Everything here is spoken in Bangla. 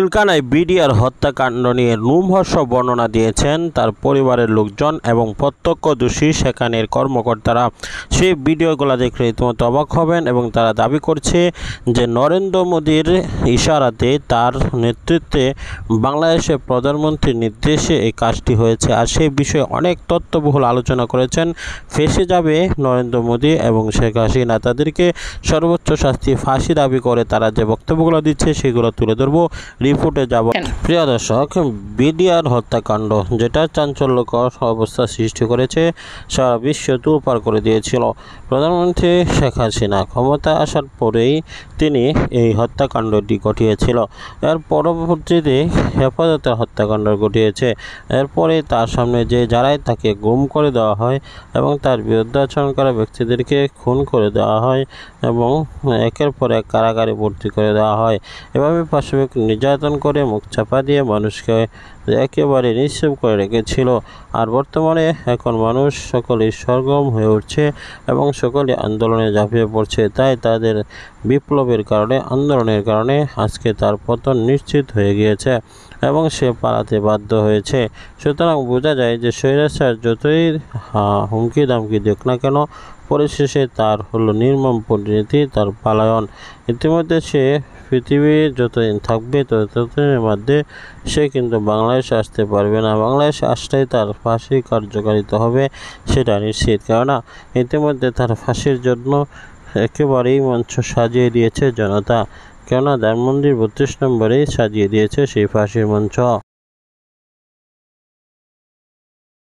পিলকানায় বিডিআর হত্যাকাণ্ড নিয়ে রোমহর্ষ বর্ণনা দিয়েছেন তার পরিবারের লোকজন এবং প্রত্যক্ষদর্শী সেখানের কর্মকর্তারা। সেই ভিডিওগুলো দেখলে রীতিমতো অবাক হবেন এবং তারা দাবি করছে যে নরেন্দ্র মোদীর ইশারাতে তার নেতৃত্বে বাংলাদেশের প্রধানমন্ত্রীর নির্দেশে এই কাজটি হয়েছে। আর সেই বিষয়ে অনেক তথ্যবহুল আলোচনা করেছেন। ফেসে যাবে নরেন্দ্র মোদী এবং শেখ হাসিনা। তাদেরকে সর্বোচ্চ শাস্তি ফাঁসি দাবি করে তারা যে বক্তব্যগুলো দিচ্ছে সেগুলো তুলে ধরবো। রিপোর্টে যাব। প্রিয় দর্শক বিডিআর হত্যাকাণ্ড যেটা চাঞ্চল্যকর অবস্থা সৃষ্টি করেছে সারা বিশ্ব তুলপার করে দিয়েছিল। প্রধানমন্ত্রী শেখ হাসিনা ক্ষমতা আসার পরেই তিনি এই হত্যাকাণ্ডটি ঘটিয়েছিল। এর পরবর্তীতে হেফাজতের হত্যাকাণ্ড ঘটিয়েছে। এরপরে তার সামনে যে যারাই তাকে গুম করে দেওয়া হয় এবং তার বিরুদ্ধে আচরণ করা ব্যক্তিদেরকে খুন করে দেওয়া হয় এবং একের পর এক কারাগারে ভর্তি করে দেওয়া হয়। এভাবে পাশাপাশি নির্যাতন করে, মুখ চাপা দিয়ে মানুষকে একেবারে নিশ্চেপ করে রেখেছিল। আর বর্তমানে এখন মানুষ সকলে সরগম হয়ে উঠছে এবং সকলে আন্দোলনে ঝাঁপিয়ে পড়ছে, তাই তাদের বিপ্লবের কারণে, আন্দোলনের কারণে আজকে তার পতন নিশ্চিত হয়ে গিয়েছে এবং সে পালাতে বাধ্য হয়েছে। সুতরাং বোঝা যায় যে স্বৈরাচার যতই হুমকি দামকি দেখ না কেন, পরিশেষে তার হলো নির্মম পরিণতি, তার পালায়ন। ইতিমধ্যে সে পৃথিবী যতদিন থাকবে তত- ততদিনের মধ্যে সে কিন্তু বাংলাদেশে আসতে পারবে না। বাংলাদেশে আসলেই তার ফাঁসি কার্যকারিতা হবে, সেটা নিশ্চিত। কেননা, ইতিমধ্যে তার ফাঁসির জন্য একেবারেই মঞ্চ সাজিয়ে দিয়েছে জনতা। কেননা ধানমন্ডির বত্রিশ নম্বরেই সাজিয়ে দিয়েছে সেই ফাঁসির মঞ্চ।